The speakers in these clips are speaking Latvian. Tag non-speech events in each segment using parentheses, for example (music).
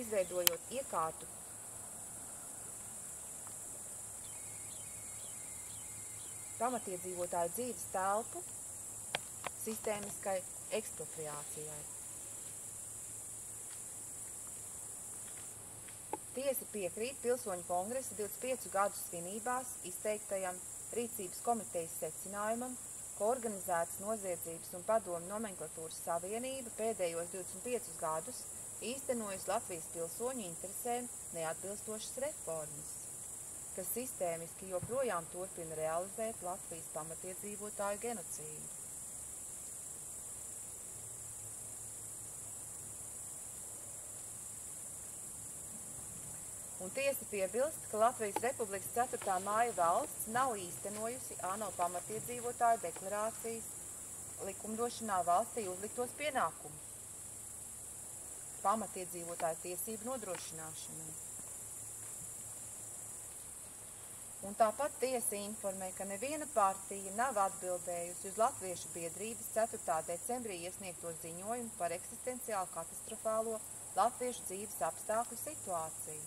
izveidojot iekārtu pamatiedzīvotāju dzīves telpu sistēmiskai ekspropriācijai. Tiesa piekrīt pilsoņu kongresa 25 gadu svinībās izteiktajam rīcības komitejas secinājumam, ka organizētas noziedzības un padomu nomenklatūras savienība pēdējos 25 gadus īstenojas Latvijas pilsoņu interesēm neatbilstošas reformas, kas sistēmiski joprojām turpina realizēt Latvijas pamatiedzīvotāju genocīdu. un tiesa piebilst, ka Latvijas Republikas 4. māja valsts nav īstenojusi ANO pamatiedzīvotāju deklarācijas likumdošanā valstī uzliktos pienākumus pamatiedzīvotāju tiesību nodrošināšanai. Un tāpat tiesa informē, ka neviena partija nav atbildējusi uz Latviešu biedrības 4. decembrī iesniegto ziņojumu par eksistenciāli katastrofālo latviešu dzīves apstākļu situāciju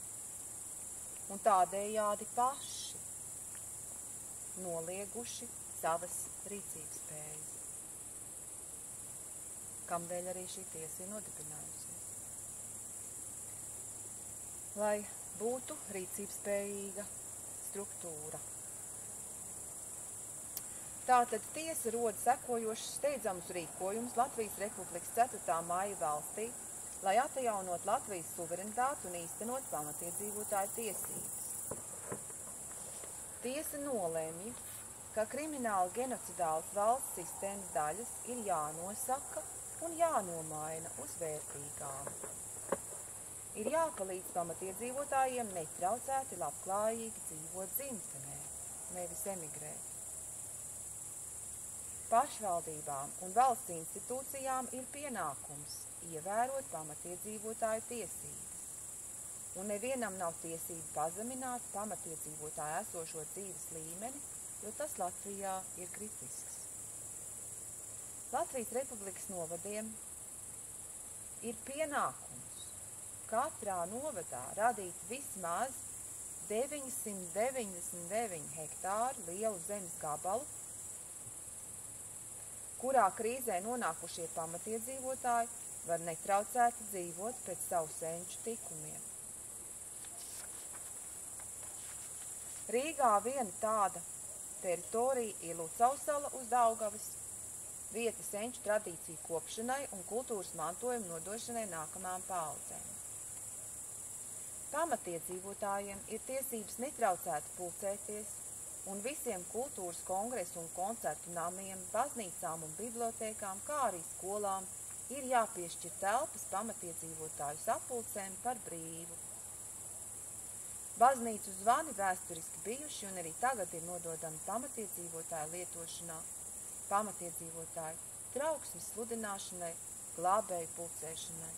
un tādējādi paši nolieguši savas rīcības spējas, kamdēļ arī šī tiesa ir nodibinājusies. Lai būtu rīcības spējīga struktūra. Tātad tiesa roda sekojošas steidzamus rīkojumus Latvijas Republikas 4. māja valstī – lai atjaunot Latvijas suverenitāti un īstenot pamatiedzīvotāju tiesības. Tiesa nolēmja, ka krimināla genocidālas valsts sistēmas daļas ir jānosaka un jānomaina uz vērtīgām. Ir jāpalīdz pamatiedzīvotājiem netraucēti labklājīgi dzīvot dzimtenē, nevis emigrēt. Pašvaldībām un valsts institūcijām ir pienākums ievērot pamatiedzīvotāju tiesības. Un nevienam nav tiesība pazemināt pamatiedzīvotāju esošo dzīves līmeni, jo tas Latvijā ir kritisks. Latvijas Republikas novadiem ir pienākums katrā novadā radīt vismaz 999 hektāru lielu zemes gabalu, kurā krīzē nonākušie pamatiedzīvotāji var netraucēti dzīvot pēc savu senču tikumiem. Rīgā viena tāda teritorija ir Lucausala uz Daugavas, vieta senču tradīciju kopšanai un kultūras mantojumu nodošanai nākamām paudzēm. Pamatiedzīvotājiem ir tiesības netraucēti pulcēties, un visiem kultūras kongresu un koncertu namiem, baznīcām un bibliotēkām, kā arī skolām – ir jāpiešķir telpas pamatiedzīvotāju sapulcēm par brīvu. Baznīcu zvani vēsturiski bijuši un arī tagad ir nododami pamatiedzīvotāju lietošanā, pamatiedzīvotāju trauksmes sludināšanai, glābēju pulcēšanai.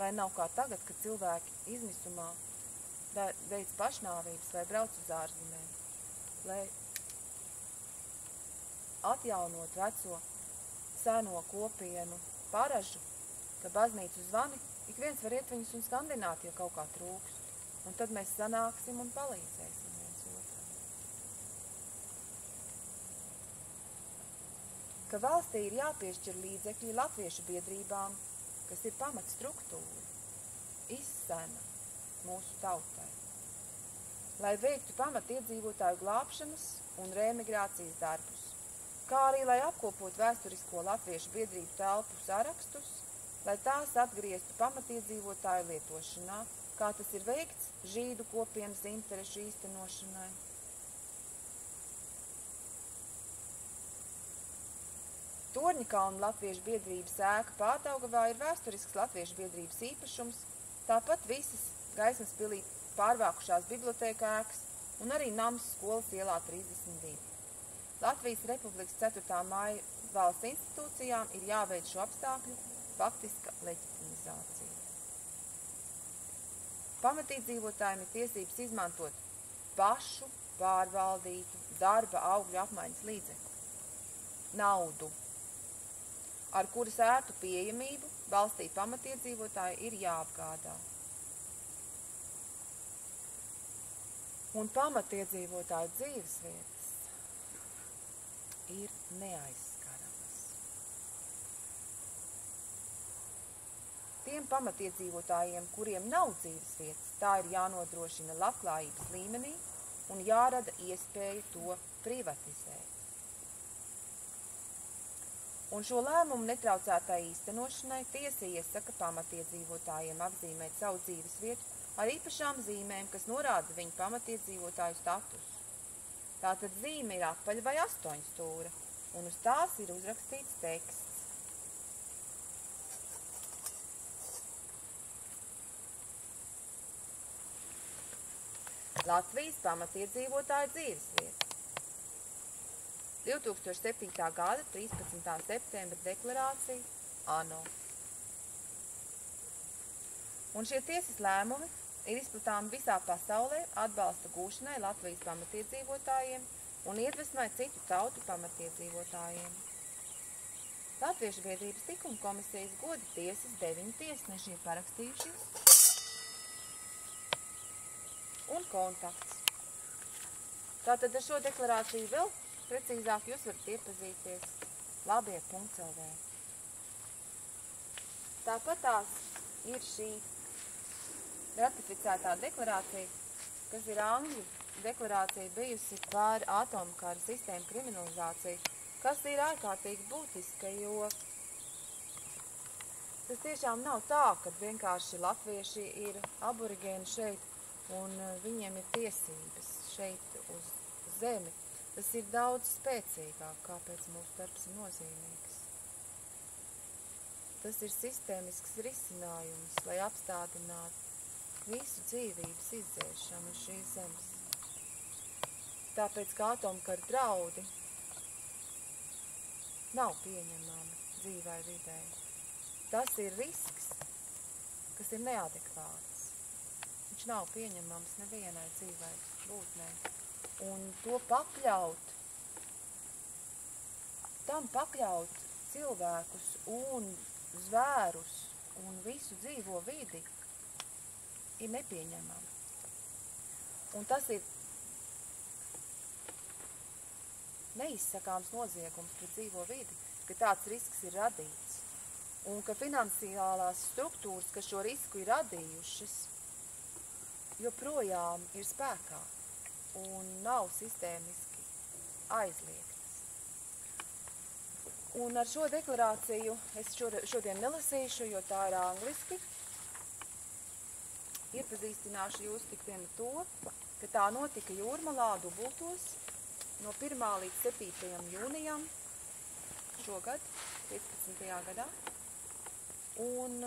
Lai nav kā tagad, kad cilvēki izmisumā veids pašnāvības vai brauc uz ārzemēm, lai atjaunot veco seno kopienu paražu, ka baznīcu zvani, ik viens var iet viņus un skandināt, ja kaut kā trūkst. Un tad mēs sanāksim un palīdzēsim viens otram. Ka valstī ir jāpiešķir līdzekļi latviešu biedrībām, kas ir pamatstruktūra, izsena mūsu tautai. Lai veiktu pamat iedzīvotāju glābšanas un reemigrācijas darbus kā arī lai apkopot vēsturisko latviešu biedrību telpu sarakstus, lai tās atgrieztu pamatiedzīvotāju lietošanā, kā tas ir veikts žīdu kopienas interešu īstenošanai. Torņakalna Latviešu biedrības ēka Pārdaugavā ir vēsturisks Latviešu biedrības īpašums, tāpat visas gaismas pilī pārvākušās bibliotēka ēkas un arī nams skolas ielā 32. Latvijas Republikas 4. māja valsts institūcijām ir jāveic šo apstākļu faktiska leģitimizācija. Pamatīdzīvotājiem ir tiesības izmantot pašu pārvaldītu darba augļu apmaiņas līdzekli – naudu. Ar kuras ērtu pieejamību valstī pamatiedzīvotāji ir jāapgādā. Un pamatiedzīvotāju dzīves vietas ir neaizskaramas. Tiem pamatiedzīvotājiem, kuriem nav dzīves vietas, tā ir jānodrošina labklājības līmenī un jārada iespēja to privatizēt. Un šo lēmumu netraucētai īstenošanai tiesa iesaka pamatiedzīvotājiem apzīmēt savu dzīves vietu ar īpašām zīmēm, kas norāda viņu pamatiedzīvotāju statusu. Tātad zīme ir apaļa vai astoņstūra, un uz tās ir uzrakstīts teksts. Latvijas pamatiedzīvotāju dzīves vieta. 2007. gada 13. septembra deklarācija ANO. Un šie tiesas lēmumi ir izplatāmi visā pasaulē atbalsta gūšanai Latvijas pamatiedzīvotājiem un iedvesmai citu tautu pamatiedzīvotājiem. Latviešu biedrības tikuma komisijas goda tiesas deviņi tiesneši ir parakstījušies un kontakts. Tātad ar šo deklarāciju vēl precīzāk jūs varat iepazīties labie.lv. Tāpat tās ir šī ratificētā deklarācija, kas ir Angļu deklarācija bijusi par atomkara sistēmu kriminalizāciju, kas ir ārkārtīgi būtiska, jo tas tiešām nav tā, ka vienkārši latvieši ir aborigēni šeit un eh, viņiem ir tiesības šeit uz zemi. Tas ir daudz spēcīgāk, kāpēc mūsu darbs ir nozīmīgs. Tas ir sistēmisks risinājums, lai apstādinātu visu dzīvības izdzēšanu uz šīs zemes. Tāpēc, kā atomkara draudi nav pieņemami dzīvai vidē. Tas ir risks, kas ir neadekvāts. Viņš nav pieņemams nevienai dzīvai būtnē. Un to pakļaut, tam pakļaut cilvēkus un zvērus un visu dzīvo vidi ir nepieņemami. Un tas ir neizsakāms noziegums pret dzīvo vidi, ka tāds risks ir radīts. Un ka finansiālās struktūras, kas šo risku ir radījušas, joprojām ir spēkā un nav sistēmiski aizliegtas. Un ar šo deklarāciju es šodien nelasīšu, jo tā ir angliski. Iepazīstināšu jūs tik vien to, ka tā notika Jūrmalā dubultos no 1. līdz 7. jūnijam šogad, 15. gadā. Un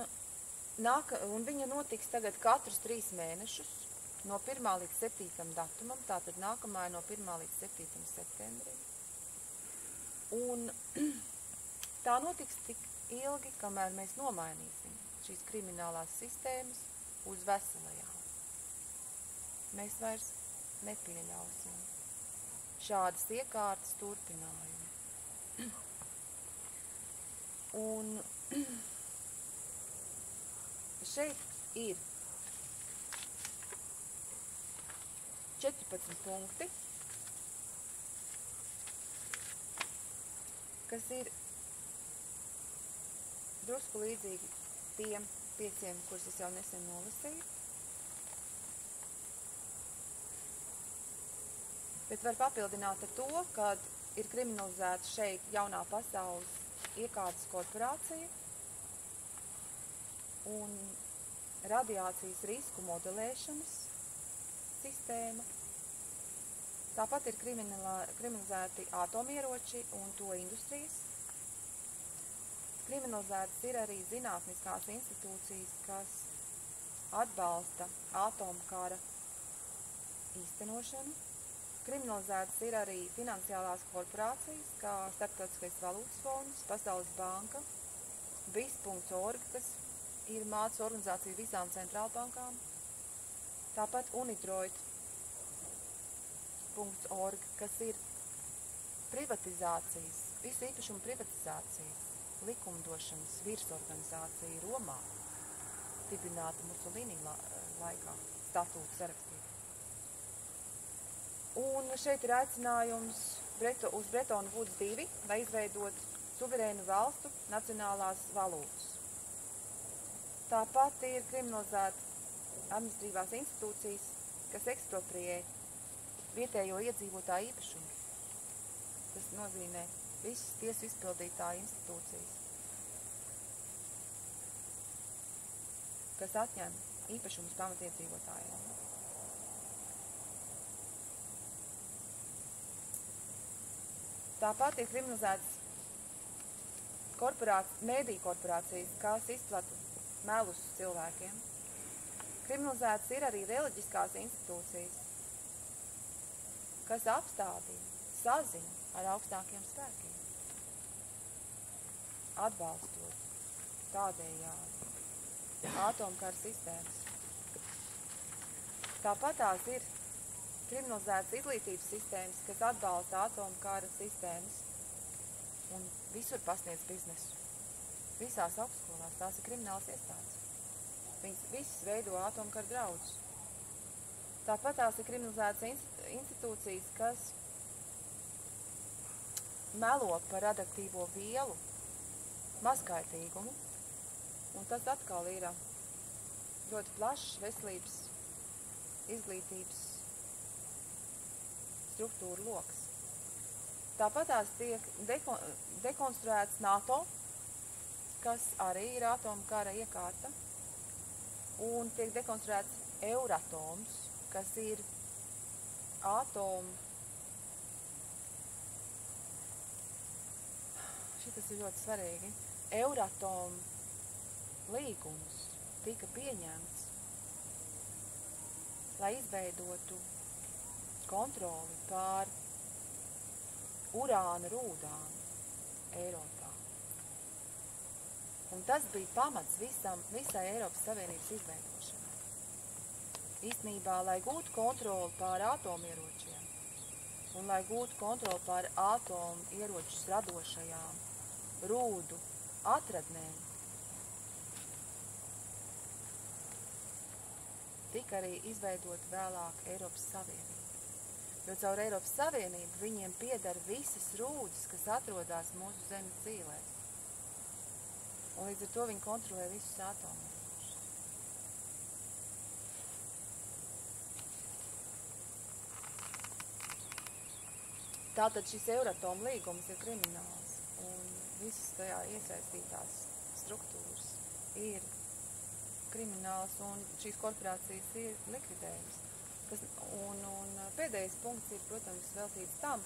Nāk, un viņa notiks tagad katrus trīs mēnešus, no 1. līdz 7. datumam, tātad nākamā no 1. līdz 7. septembrim. Un (clears throat) tā notiks tik ilgi, kamēr mēs nomainīsim šīs kriminālās sistēmas uz veselajām. Mēs vairs nepieļausim šādas iekārtas turpinājumu. (clears throat) Un (clears throat) šeit ir 14 punkti, kas ir drusku līdzīgi tiem pieciem, kurus es jau nesen nolasīju. Bet var papildināt ar to, ka ir kriminalizēta šeit jaunā pasaules iekārtas korporācija un radiācijas risku modelēšanas sistēma. Tāpat ir kriminalizēti atomieroči un to industrijas. Kriminalizētas ir arī zinātniskās institūcijas, kas atbalsta atomkara īstenošanu. Kriminalizētas ir arī finansiālās korporācijas, kā Starptautiskais valūtas fonds, Pasaules banka, BIS.org, kas ir mācas organizācija visām centrālbankām. Tāpat unidroid.org, kas ir privatizācijas, visu īpašumu privatizācijas likumdošanas virsorganizācija Romā, dibināta Musolīni la, laikā, statūta sarakstīta. Un šeit ir aicinājums Breto, uz Bretonu Woods 2, lai izveidot suverēnu valstu nacionālās valūtas. Tāpat ir kriminalizēta administrīvās institūcijas, kas ekspropriē vietējo iedzīvotāju īpašumu. Tas nozīmē visas tiesu izpildītāju institūcijas, kas atņem īpašumus pamatiedzīvotājiem. Tāpat ir kriminalizētas korporāc, mēdī korporācijas, kas izplata melus cilvēkiem. Kriminalizētas ir arī reliģiskās institūcijas, kas apstādina saziņu ar augstākiem spēkiem, atbalstot tādējādi atomkara sistēmas. Tāpat tās ir kriminalizētas izglītības sistēmas, kas atbalsta atomkara sistēmas un visur pasniedz biznesu. Visās augstskolās tās ir kriminālas iestādes. Viņas visas veido atomkara draudus. Tāpat tās ir kriminalizētas institūcijas, kas melo par radioaktīvo vielu mazkaitīgumu, un tas atkal ir ļoti plašs veselības izglītības struktūra loks. Tāpat tās tiek deko, dekonstruēts NATO, kas arī ir atomkara iekārta, un tiek dekonstruēts Euratoms, kas ir atomu šitas ir ļoti svarīgi. Euratom līgums tika pieņemts, lai izveidotu kontroli pār urāna rūdām Eiropā. Un tas bija pamats visam, visai Eiropas Savienības izveidošanai. Īstenībā, lai gūtu kontroli pār atomieročiem un lai gūtu kontroli pār atomu ieročus radošajām rūdu atradnēm. Tika arī izveidot vēlāk Eiropas Savienība. Jo caur Eiropas Savienību viņiem piedara visas rūdas, kas atrodas mūsu zemes dzīvēs. Un līdz ar to viņi kontrolē visus atomus. Tātad šis Euratom līgums ir krimināls visas tajā iesaistītās struktūras ir krimināls un šīs korporācijas ir likvidējums. Kas, un, un pēdējais punkts ir, protams, veltīts tam,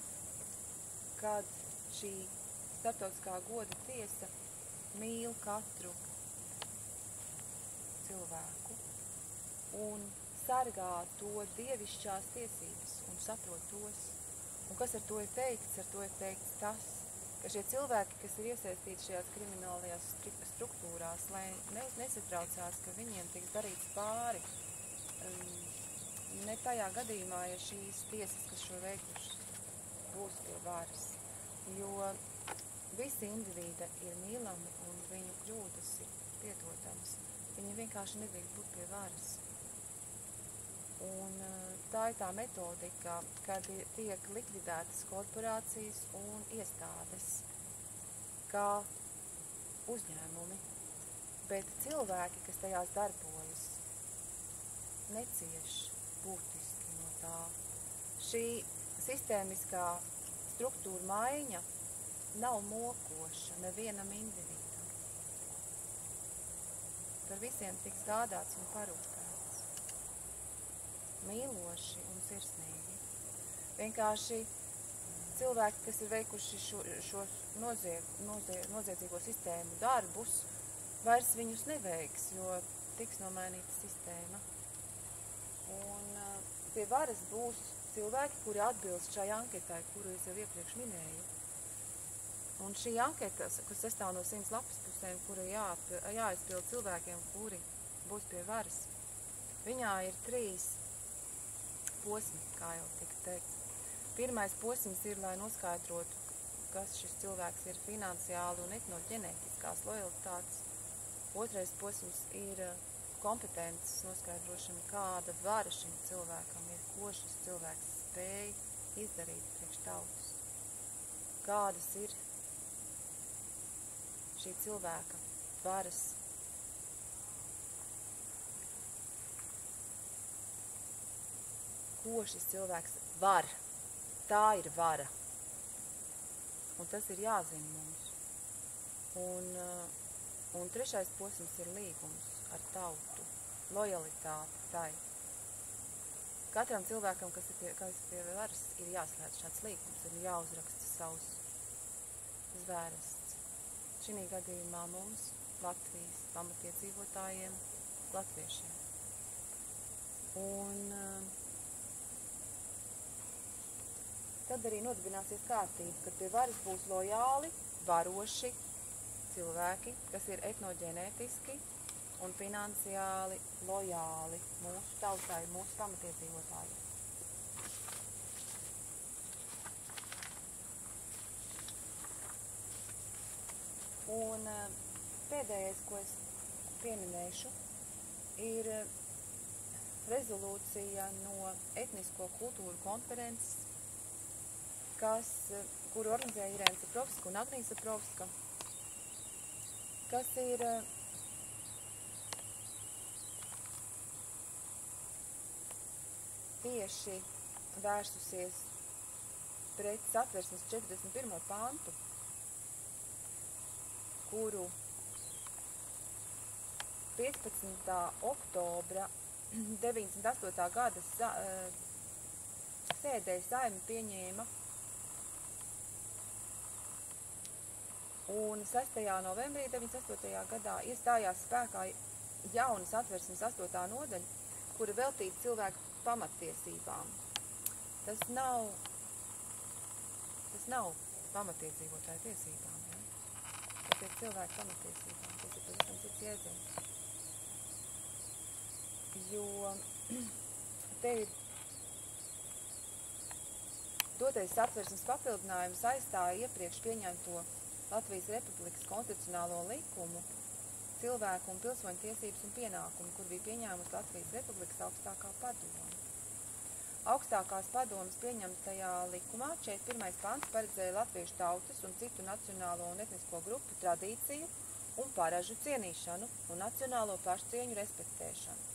kad šī starptautiskā goda tiesa mīl katru cilvēku un sargā to dievišķās tiesības un saprot tos. Un kas ar to ir teikts? Ar to ir teikts tas, ka šie cilvēki, kas ir iesaistīti šajās kriminālajās struktūrās, lai ne, nesatraucās, ka viņiem tiks darīts pāri. Um, ne tajā gadījumā, ja šīs tiesas, kas šo veikušas, būs pie varas. Jo visi indivīdi ir mīlami un viņu kļūdas ir pietotamas. Viņi vienkārši nedrīkst būt pie varas. Un tā ir tā metodika, kad tiek likvidētas korporācijas un iestādes kā uzņēmumi, bet cilvēki, kas tajās darbojas, necieš būtiski no tā. Šī sistēmiskā struktūra maiņa nav mokoša nevienam individam. Par visiem tiks gādāts un parūpēts mīloši un sirsnīgi. Vienkārši cilvēki, kas ir veikuši šo, šos nozieg, nozieg, noziedzīgo sistēmu darbus, vairs viņus neveiks, jo tiks nomainīta sistēma. Un uh, pie varas būs cilvēki, kuri atbilst šai anketai, kuru es jau iepriekš minēju. Un šī anketa, kas sastāv no simts lapas pusēm, kura jāizpild cilvēkiem, kuri būs pie varas, viņā ir trīs posmi, kā jau tika teikts. Pirmais posms ir, lai noskaidrotu, kas šis cilvēks ir finansiāli un etnoģenētiskās lojalitātes. Otrais posms ir uh, kompetences noskaidrošana, kāda vara šim cilvēkam ir, ko šis cilvēks spēj izdarīt priekš tautas. Kādas ir šī cilvēka varas ko šis cilvēks var. Tā ir vara. Un tas ir jāzina mums. Un, uh, un trešais posms ir līgums ar tautu, lojalitāte tai. Katram cilvēkam, kas ir pie, kas ir pie varas, ir jāslēdz šāds līgums, ir jāuzraksta savus zvērests. Šī gadījumā mums, Latvijas pamatiedzīvotājiem, latviešiem. Un uh, tad arī nodibināsies kārtība, kad pie varas būs lojāli, varoši cilvēki, kas ir etnoģenētiski un finansiāli lojāli mūsu tautai, mūsu pamatiedzīvotājiem. Un eh, pēdējais, ko es pieminēšu, ir eh, rezolūcija no etnisko kultūru konferences kas, kuru organizēja Irēna Saprovska un Agnija Saprovska, kas ir tieši vērsusies pret satversmes 41. pantu, kuru 15. oktobra (clears throat) 98. gada sēdē saimi pieņēma Un 6. novembrī 98. gadā iestājās spēkā jaunas atversmes 8. nodaļa, kura veltīta cilvēku pamattiesībām. Tas nav, tas nav pamatiedzīvotāju tiesībām. Ja? Tas ir cilvēku pamatiesībām. Tas ir pavisam cits jēdziens. Jo (clears throat) te ir dotais atversmes papildinājums aizstāja iepriekš pieņemto Latvijas Republikas konstitucionālo likumu cilvēku un pilsoņu tiesības un pienākumu, kur bija pieņēmusi Latvijas Republikas augstākā padoma. Augstākās padomas pieņemtajā likumā 41. pants paredzēja latviešu tautas un citu nacionālo un etnisko grupu tradīciju un paražu cienīšanu un nacionālo pašcieņu respektēšanu.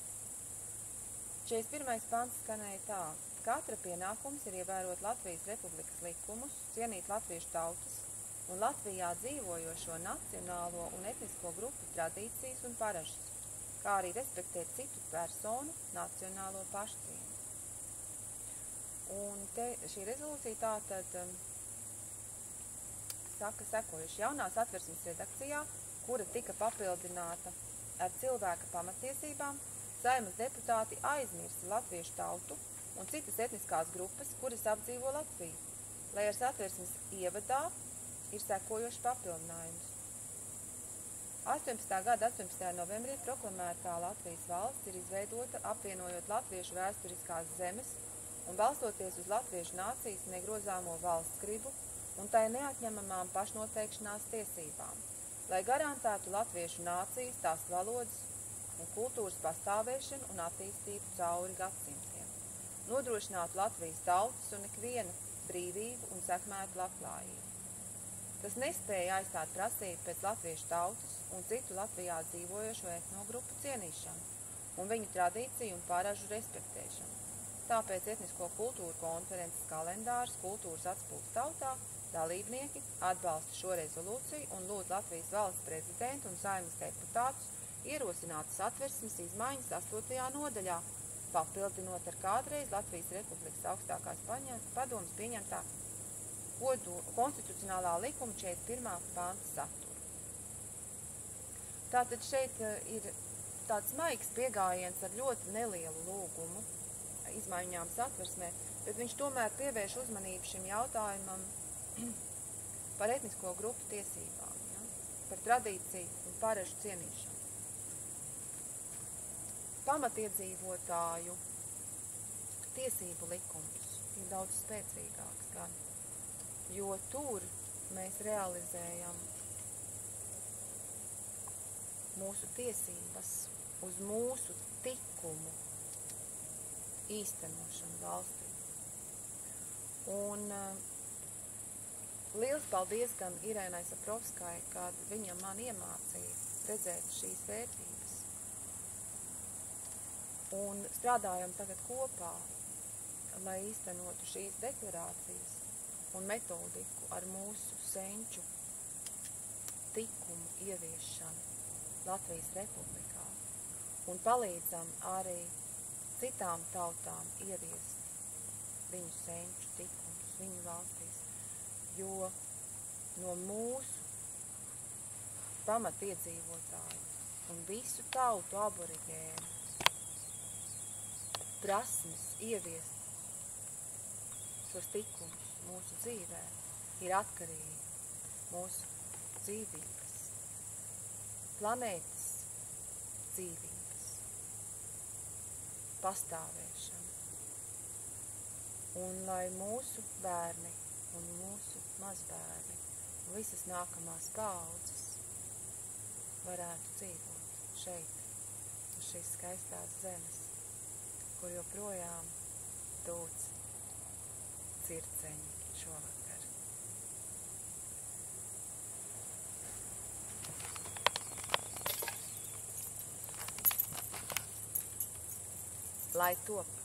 41. pants skanēja tā. Katra pienākums ir ievērot Latvijas Republikas likumus, cienīt latviešu tautas, un Latvijā dzīvojošo nacionālo un etnisko grupu tradīcijas un paražas, kā arī respektēt citu personu nacionālo pašcieņu. Un te šī rezolūcija tātad um, saka sekojuši jaunās atversmes redakcijā, kura tika papildināta ar cilvēka pamatiesībām, saimas deputāti aizmirsa latviešu tautu un citas etniskās grupas, kuras apdzīvo Latviju, lai ar satversmes ievadā ir sekojošs papildinājums. 18. gada 18. novembrī proklamētā Latvijas valsts ir izveidota apvienojot latviešu vēsturiskās zemes un balstoties uz latviešu nācijas negrozāmo valsts gribu un tai neatņemamām pašnoteikšanās tiesībām, lai garantētu latviešu nācijas, tās valodas un kultūras pastāvēšanu un attīstību cauri gadsimtiem, nodrošinātu Latvijas tautas un ikviena brīvību un sekmētu labklājību. Tas nespēja aizstāt prasību pēc latviešu tautas un citu Latvijā dzīvojošo etnogrupu cienīšanu un viņu tradīciju un paražu respektēšanu. Tāpēc etnisko kultūru konferences kalendārs kultūras atspūgs tautā dalībnieki atbalsta šo rezolūciju un lūdz Latvijas valsts prezidentu un saimas deputātus ierosināt satversmes izmaiņas 8. nodaļā, papildinot ar kādreiz Latvijas Republikas augstākās padomas pieņemtā kodu, konstitucionālā likuma 41. panta saturu. Tātad šeit eh, ir tāds maigs piegājiens ar ļoti nelielu lūgumu izmaiņām satversmē, bet viņš tomēr pievērš uzmanību šim jautājumam (clears throat) par etnisko grupu tiesībām, ja? par tradīciju un paražu cienīšanu. Pamatiedzīvotāju tiesību likums ir daudz spēcīgāks gan jo tur mēs realizējam mūsu tiesības uz mūsu tikumu īstenošanu valstī. Un uh, liels paldies gan Irēnai Saprovskai, kad viņa man iemācīja redzēt šīs vērtības. Un strādājam tagad kopā, lai īstenotu šīs deklarācijas un metodiku ar mūsu senču tikumu ieviešanu Latvijas Republikā un palīdzam arī citām tautām ieviest viņu senču tikumus viņu valstīs, jo no mūsu pamatiedzīvotāju un visu tautu aborigēnu prasmes ieviest šos tikumus mūsu dzīvē ir atkarīgi mūsu dzīvības, planētas dzīvības, pastāvēšana. Un lai mūsu bērni un mūsu mazbērni un visas nākamās paudzes varētu dzīvot šeit, uz šīs skaistās zemes, kur joprojām tūts circeņi sure about. Light up.